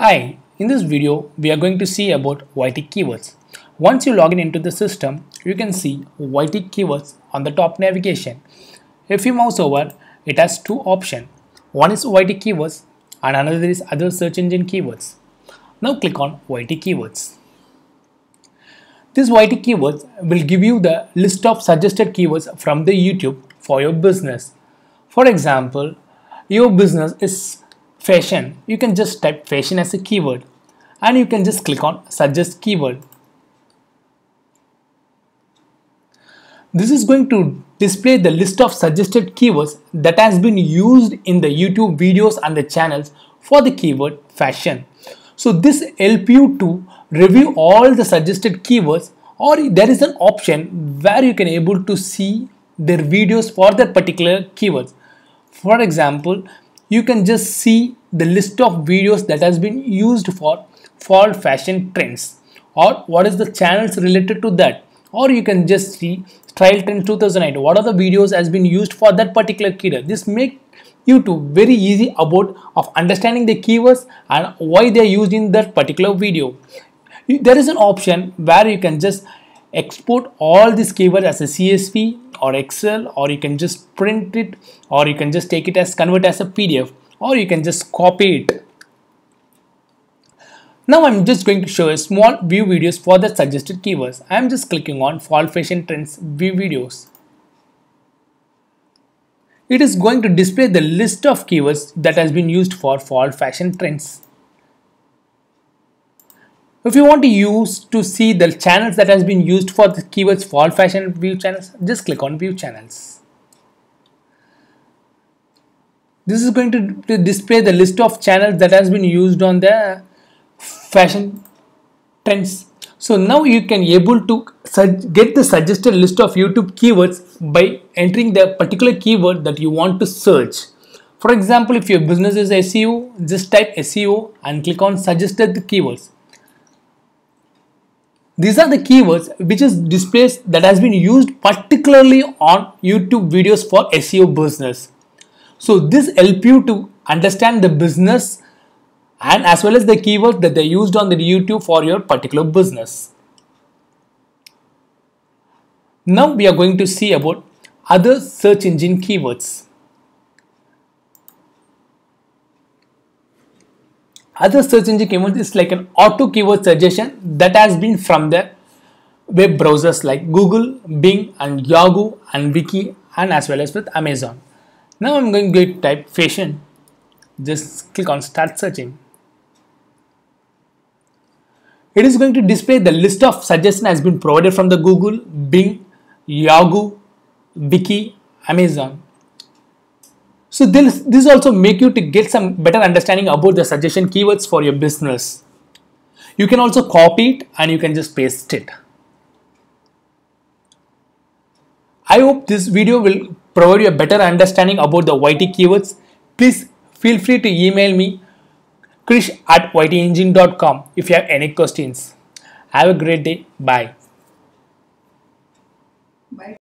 Hi, in this video we are going to see about YT keywords. Once you log in into the system, you can see YT keywords on the top navigation. If you mouse over, it has two options. One is YT keywords and another is other search engine keywords. Now click on YT keywords. This YT keywords will give you the list of suggested keywords from the YouTube for your business. For example, your business is fashion. You can just type fashion as a keyword and you can just click on suggest keyword. This is going to display the list of suggested keywords that has been used in the YouTube videos and the channels for the keyword fashion. So this help you to review all the suggested keywords or there is an option where you can able to see their videos for that particular keywords. For example, you can just see the list of videos that has been used for fall fashion trends. Or what is the channels related to that? Or you can just see trial trend 2008 what are the videos has been used for that particular keyword this make you to very easy about of understanding the keywords and why they are used in that particular video. There is an option where you can just export all these keywords as a CSV or Excel or you can just print it or you can just take it as convert as a PDF or you can just copy it. Now I'm just going to show a small view videos for the suggested keywords. I'm just clicking on fall fashion trends view videos. It is going to display the list of keywords that has been used for fall fashion trends. If you want to use to see the channels that has been used for the keywords for all fashion view channels, just click on view channels. This is going to, to display the list of channels that has been used on the fashion trends. So now you can able to get the suggested list of YouTube keywords by entering the particular keyword that you want to search. For example, if your business is SEO, just type SEO and click on suggested keywords these are the keywords which is displays that has been used particularly on YouTube videos for SEO business. So this help you to understand the business and as well as the keywords that they used on the YouTube for your particular business. Now we are going to see about other search engine keywords. Other search engine keywords is like an auto keyword suggestion that has been from the web browsers like Google, Bing and Yahoo and Wiki and as well as with Amazon. Now I'm going to type fashion. Just click on start searching. It is going to display the list of suggestion has been provided from the Google, Bing, Yahoo, Wiki, Amazon. So this, this also make you to get some better understanding about the suggestion keywords for your business. You can also copy it and you can just paste it. I hope this video will provide you a better understanding about the YT keywords. Please feel free to email me krish at ytengine.com if you have any questions. Have a great day. Bye. Bye.